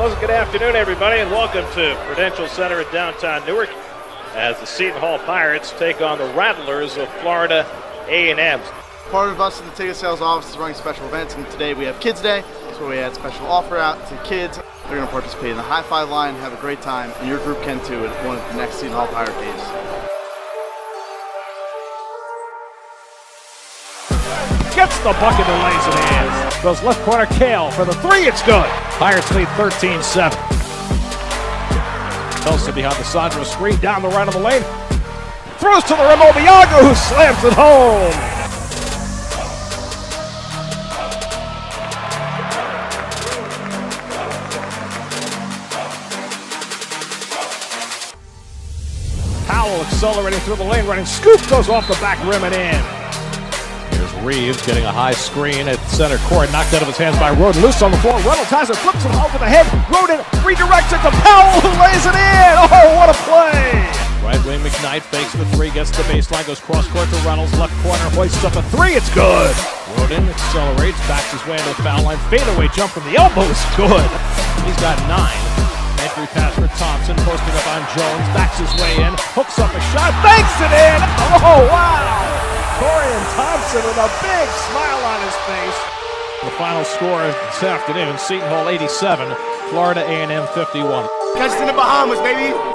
Pleasant good afternoon, everybody, and welcome to Prudential Center in downtown Newark as the Seton Hall Pirates take on the Rattlers of Florida A&M. Part of us in the ticket sales office is running special events, and today we have Kids Day, so we had special offer out to kids. They're going to participate in the high five line, have a great time, and your group can too at one of the next Seton Hall Pirate games. Gets the bucket and lays it in. Goes left corner, Cale for the three. It's good. Pirates lead 13 7. Nelson behind the Sandro screen, down the right of the lane. Throws to the rim, Obiagu, who slams it home. Accelerating through the lane, running scoop, goes off the back rim and in. Here's Reeves getting a high screen at center court, knocked out of his hands by Rhoden. Loose on the floor. Reynolds has it, flips it over the head. Rhoden redirects it to Powell, who lays it in. Oh, what a play! Right wing McKnight fakes the three, gets the baseline, goes cross court to Reynolds, left corner, hoists up a three. It's good. Rhoden accelerates, backs his way into the foul line. Fadeaway jump from the elbow is good. He's got nine. Entry pass for Thompson, posting up on Jones, backs his way in, hooks up a Thompson with a big smile on his face. The final score this afternoon: Seton Hall 87, Florida A&M 51. Catch us in the Bahamas, baby!